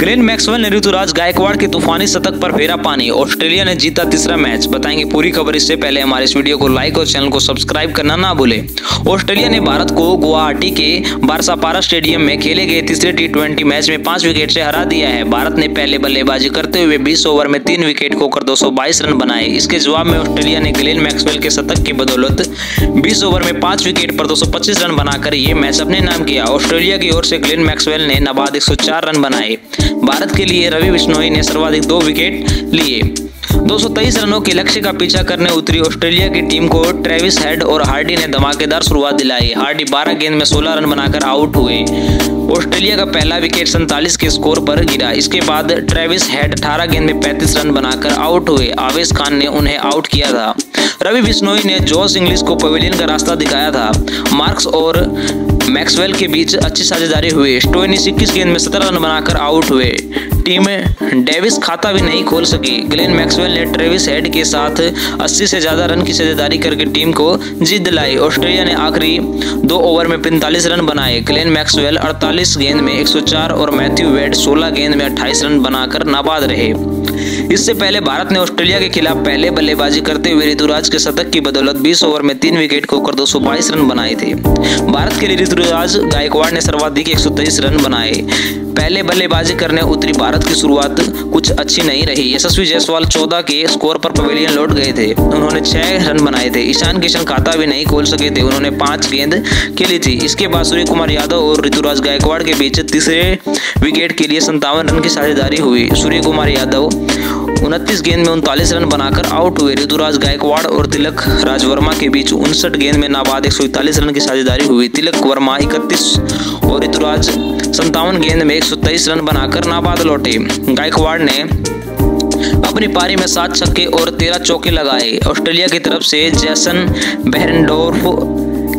Glenn Maxwell ने ऋतुराज गायकवाड़ के तूफानी शतक पर फेरा पानी, ऑस्ट्रेलिया ने जीता तीसरा मैच। बताएँगे पूरी खबर इससे पहले हमारे इस वीडियो को लाइक और चैनल को सब्सक्राइब करना ना भूले। ऑस्ट्रेलिया ने भारत को गुवाहाटी के बारसापारा स्टेडियम में खेले गए तीसरे टी मैच में पाँच विकेट से हरा दिया है। भारत ने पहले बल्लेबाजी करते हुए बीस ओवर में तीन विकेट खोकर दो सौ बाईस रन बनाए। इसके जवाब में ऑस्ट्रेलिया ने ग्लेन मैक्सवेल के शतक की बदौलत बीस ओवर में पाँच विकेट पर दो सौ पच्चीस रन बनाकर ये मैच अपने नाम किया। ऑस्ट्रेलिया की ओर से ग्लेन मैक्सवेल ने नबाद एक रन बनाए। भारत के लिए रवि बिश्नोई ने सर्वाधिक दो विकेट लिए। दो रनों के लक्ष्य का पीछा करने उतरी ऑस्ट्रेलिया की टीम को ट्रेविस हेड और हार्डी ने धमाकेदार शुरुआत दिलाई। हार्डी 12 गेंद में 16 रन बनाकर आउट हुए। ऑस्ट्रेलिया का पहला विकेट सैंतालीस के स्कोर पर गिरा। इसके बाद ट्रेविस हेड 18 गेंद में 35 रन बनाकर आउट हुए। आवेश खान ने उन्हें आउट किया था। रवि बिश्नोई ने जॉस इंग्लिश को पवेलियन का रास्ता दिखाया था। मार्क्स और मैक्सवेल के बीच अच्छी साझेदारी हुई। स्टोइनिस इक्कीस गेंद में सत्रह रन बनाकर आउट हुए। टीम डेविस खाता भी नहीं खोल सकी। ग्लेन मैक्सवेल ने ट्रेविस हेड के साथ 80 से ज़्यादा रन की साझेदारी करके टीम को जीत दिलाई। ऑस्ट्रेलिया ने आखिरी दो ओवर में 45 रन बनाए। ग्लेन मैक्सवेल 48 गेंद में 104 और मैथ्यू वेड 16 गेंद में 28 रन बनाकर नाबाद रहे। इससे पहले भारत ने ऑस्ट्रेलिया के खिलाफ पहले बल्लेबाजी करते हुए ऋतुराज के शतक की बदौलत 20 ओवर में तीन विकेट खोकर दो सौ बाईस रन बनाए थे। भारत के लिए ऋतुराज गायकवाड़ ने सर्वाधिक एक रन बनाए। पहले बल्लेबाजी करने उतरी भारत की शुरुआत कुछ अच्छी नहीं रही। यशस्वी जायसवाल 14 के स्कोर पर पवेलियन लौट गए थे। उन्होंने छह रन बनाए थे। ईशान किशन खाता भी नहीं खोल सके थे। उन्होंने पाँच गेंद खेली थी। इसके बाद सूर्य कुमार यादव और ऋतुराज गायकवाड़ के बीच तीसरे विकेट के लिए संतावन रन की साझेदारी हुई। सूर्य कुमार यादव उनतीस गेंद में उनतालीस रन बनाकर आउट हुए। ऋतुराज गायकवाड़ और तिलक राज वर्मा के बीच उनसठ गेंद में नाबाद एक रन की साझेदारी हुई। तिलक वर्मा इकतीस और ऋतुराज संतावन गेंद में एक सौ तेईस रन बनाकर नाबाद लौटे। गायकवाड़ ने अपनी पारी में सात छक्के और तेरह चौके लगाए। ऑस्ट्रेलिया की तरफ़ से जैसन बेहरनडोर्फ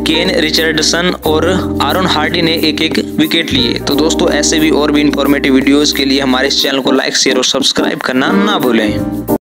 केन रिचर्डसन और आरोन हार्डी ने एक एक विकेट लिए। तो दोस्तों, ऐसे भी और भी इंफॉर्मेटिव वीडियोस के लिए हमारे इस चैनल को लाइक शेयर और सब्सक्राइब करना ना भूलें।